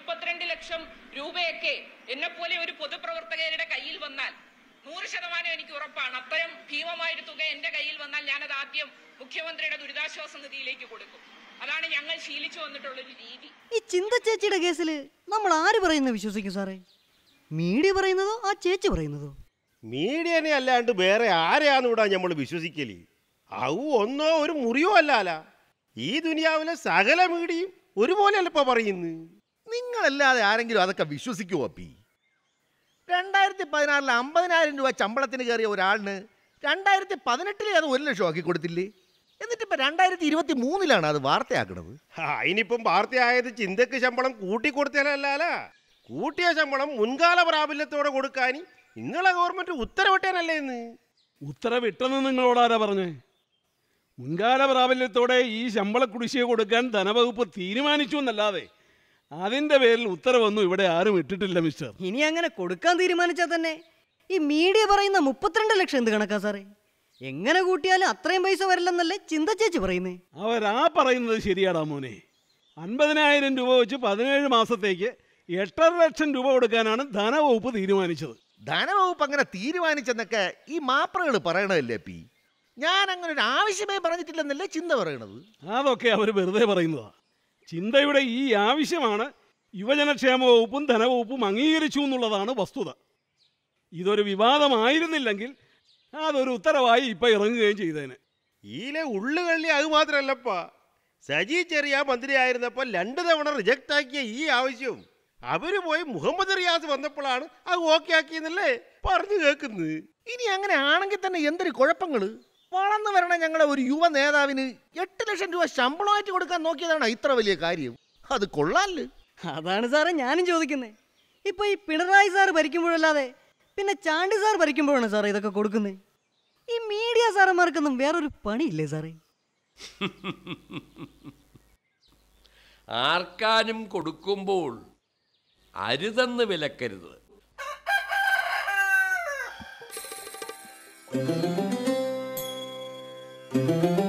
മുപ്പത്തിരണ്ട് ലക്ഷം രൂപയൊക്കെ എന്നെ പോലെ ഒരു പൊതുപ്രവർത്തകരുടെ കയ്യിൽ വന്നാൽ നൂറ് ശതമാനം എനിക്ക് ഉറപ്പാണ്. അത്തരം ഭീമമായൊരു തുക എന്റെ കയ്യിൽ വന്നാൽ ഞാനത് ആദ്യം മുഖ്യമന്ത്രിയുടെ ദുരിതാശ്വാസ നിധിയിലേക്ക് കൊടുക്കും. അതാണ് ഞങ്ങൾ ശീലിച്ചു വന്നിട്ടുള്ള ഒരു രീതി. ഈ ചിന്ത ചേച്ചിയുടെ കേസിൽ നമ്മൾ ആര് പറയുന്നത് വിശ്വസിക്കും സാറേ? മീഡിയ പറയുന്നതോ ആ ചേച്ചി പറയുന്നതോ? മീഡിയനെ അല്ലാണ്ട് വേറെ ആരെയാന്ന് ഇവിടെ നമ്മൾ വിശ്വസിക്കൽ? ഔ ഒന്നോ ഒരു മുറിയോ അല്ലാല ഈ ദുനിയാവിലെ സകല മീഡിയയും ഒരുപോലെയല്ല ഇപ്പൊ പറയുന്നു. നിങ്ങളല്ലാതെ ആരെങ്കിലും അതൊക്കെ വിശ്വസിക്കുമോ അപ്പി? രണ്ടായിരത്തി പതിനാറിൽ അമ്പതിനായിരം രൂപ ശമ്പളത്തിന് കയറിയ ഒരാളിന് രണ്ടായിരത്തി പതിനെട്ടിലെ അത് ഒരു ലക്ഷം ആക്കി കൊടുത്തില്ലേ? എന്നിട്ട് ഇപ്പൊ രണ്ടായിരത്തി ഇരുപത്തി മൂന്നിലാണ് അത് വാർത്തയാക്കണത്. അതിനിപ്പം വാർത്തയായത് ചിന്തക്ക് ശമ്പളം കൂട്ടിക്കൊടുത്തതല്ലാല കൂട്ടിയ ശമ്പളം മുൻകാല പ്രാബല്യത്തോടെ കൊടുക്കാൻ നിങ്ങളെ ഗവൺമെന്റ് ഉത്തരവിട്ടേനല്ലേ ഇന്ന്? ഉത്തരവിട്ടെന്ന് നിങ്ങളോട് ആരാ പറഞ്ഞേ? മുൻകാല പ്രാബല്യത്തോടെ ഈ ശമ്പള കുടിശ്ശിക കൊടുക്കാൻ ധനവകുപ്പ് തീരുമാനിച്ചു എന്നല്ലാതെ അതിന്റെ പേരിൽ ഉത്തരവൊന്നും ഇവിടെ ആരും ഇട്ടിട്ടില്ല മിസ്റ്റർ. ഇനി അങ്ങനെ കൊടുക്കാൻ തീരുമാനിച്ചാൽ തന്നെ ഈ മീഡിയ പറയുന്ന മുപ്പത്തിരണ്ട് ലക്ഷം എന്ത് കണക്കാ സാറേ? എങ്ങനെ കൂട്ടിയാലും അത്രയും പൈസ വരില്ലെന്നല്ലേ ചിന്ത ചേച്ചി പറയുന്നേ. അവരാ പറയുന്നത് ശരിയാടാ മോനെ. അൻപതിനായിരം രൂപ വെച്ച് പതിനേഴ് മാസത്തേക്ക് എട്ടര ലക്ഷം രൂപ കൊടുക്കാനാണ് ധനവകുപ്പ് തീരുമാനിച്ചത്. ധനവകുപ്പ് അങ്ങനെ തീരുമാനിച്ചെന്നൊക്കെ ഈ മാപ്രകൾ പറയണതല്ലേ പി? ഞാൻ അങ്ങനെ ഒരു ആവശ്യമേ പറഞ്ഞിട്ടില്ലെന്നല്ലേ ചിന്ത പറയണത്? അതൊക്കെ അവർ വെറുതെ പറയുന്നതാ. ചിന്തയുടെ ഈ ആവശ്യമാണ് യുവജനക്ഷേമ വകുപ്പും ധനവകുപ്പും അംഗീകരിച്ചു എന്നുള്ളതാണ് വസ്തുത. ഇതൊരു വിവാദമായിരുന്നില്ലെങ്കിൽ അതൊരു ഉത്തരവായി ഇപ്പൊ ഇറങ്ങുകയും ചെയ്തേനെ. ഈലെ ഉള്ളുകള്ളി അത് മാത്രല്ലപ്പാ സജി ചെറിയ മന്ത്രിയായിരുന്നപ്പോൾ രണ്ട് തവണ റിജക്റ്റ് ആക്കിയ ഈ ആവശ്യവും അവർ പോയി മുഹമ്മദ് റിയാസ് വന്നപ്പോഴാണ് അത് ഓക്കെ ആക്കിയെന്നല്ലേ പറഞ്ഞു കേൾക്കുന്നത്. ഇനി അങ്ങനെ ആണെങ്കിൽ തന്നെ എന്തൊരു കുഴപ്പങ്ങൾ വളർന്നു വരണ ഞങ്ങളെ ഒരു യുവ നേതാവിന് എട്ട് ലക്ഷം രൂപ ശമ്പളമായിട്ട് കൊടുക്കാൻ നോക്കിയതാണ് ഇത്ര വലിയ കാര്യം. അത് കൊള്ളാല്ലേ? അതാണ് സാറേ ഞാനും ചോദിക്കുന്നത് ഇപ്പൊ ഈ പിണറായി സാർ ഭരിക്കുമ്പോഴല്ലാതെ പിന്നെ ചാണ്ടി സാർ ഭരിക്കുമ്പോഴാണ് സാറേ ഇതൊക്കെ കൊടുക്കുന്നത് ഈ മീഡിയ സാറന്മാർക്കൊന്നും വേറൊരു പണിയില്ലേ സാറേ? ആർക്കാനും കൊടുക്കുമ്പോൾ അരുതെന്ന് വിലക്കരുത്. ആ